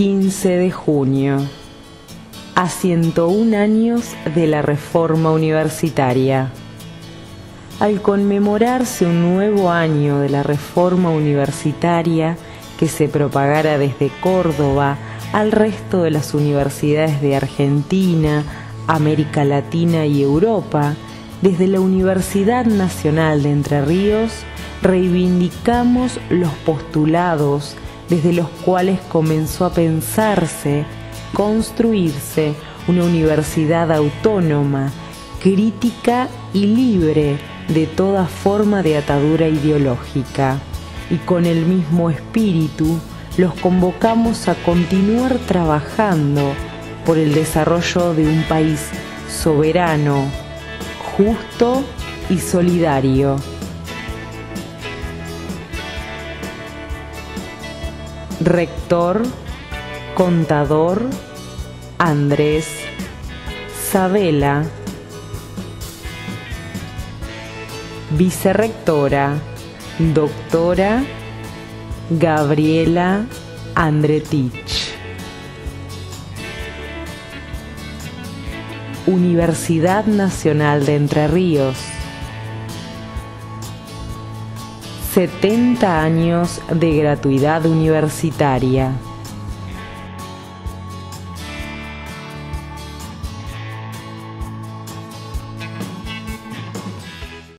15 de junio, a 101 años de la reforma universitaria. Al conmemorarse un nuevo año de la reforma universitaria que se propagara desde Córdoba al resto de las universidades de Argentina, América Latina y Europa, desde la Universidad Nacional de Entre Ríos reivindicamos los postulados desde los cuales comenzó a pensarse, construirse una universidad autónoma, crítica y libre de toda forma de atadura ideológica. Y con el mismo espíritu los convocamos a continuar trabajando por el desarrollo de un país soberano, justo y solidario. Rector, contador, Andrés Sabela. Vicerrectora, doctora Gabriela Andretich. Universidad Nacional de Entre Ríos. 70 años de gratuidad universitaria.